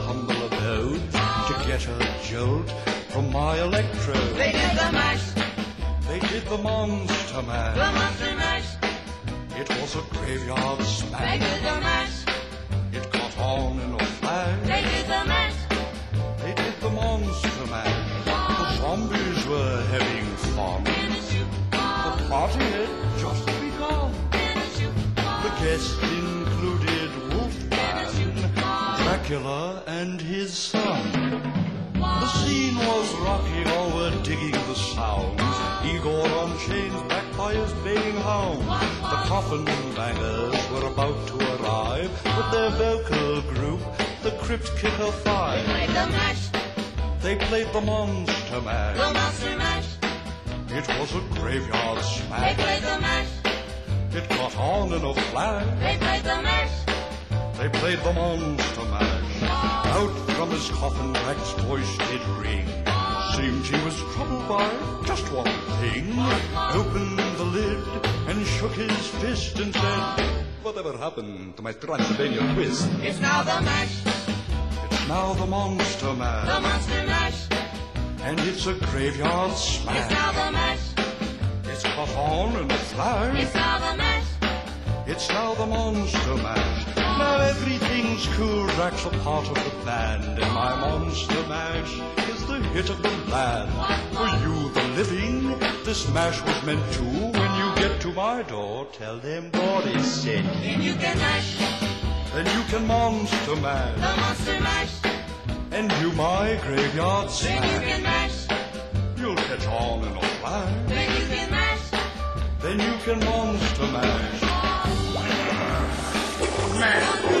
humble abodes to get a jolt from my electrode. They did the mash, They did the monster the monster mash. It was a graveyard smash. They did the mash, It caught on in a flash. they did the mash. They did the monster mash. The zombies were having fun. The party had just begun. The guests Wolfman, Dracula, and his son. The scene was rocking, all were digging the sounds. Igor on chains, backed by his baying hound. The coffin bangers were about to arrive with their vocal group, the Crypt Kicker Five. They Played the mash, They played the Monster the Mash. monster mash. It was a graveyard smash. They played the mash, It caught on in a flash. they played the mash. They played the monster mash. Out from his coffin, Drac's voice did ring. Seemed he was troubled by just one thing. Opened the lid and shook his fist and said, Whatever happened to my Transylvania twist? It's now the mash, It's now the monster mash. the monster mash. And it's a graveyard smash. It's now the mash, It's caught on and a flash. it's now the mash. It's now the monster mash. Now everything's cool. Drac's a part of the band, and my monster mash is the hit of the land. For you, the living, this mash was meant to. When you get to my door, tell them God is said. Then you can mash, Then you can monster mash. the monster mash. and you my graveyard Then you smash. can mash, You'll catch on in a flash. then you can mash. Then you can monster mash. Monster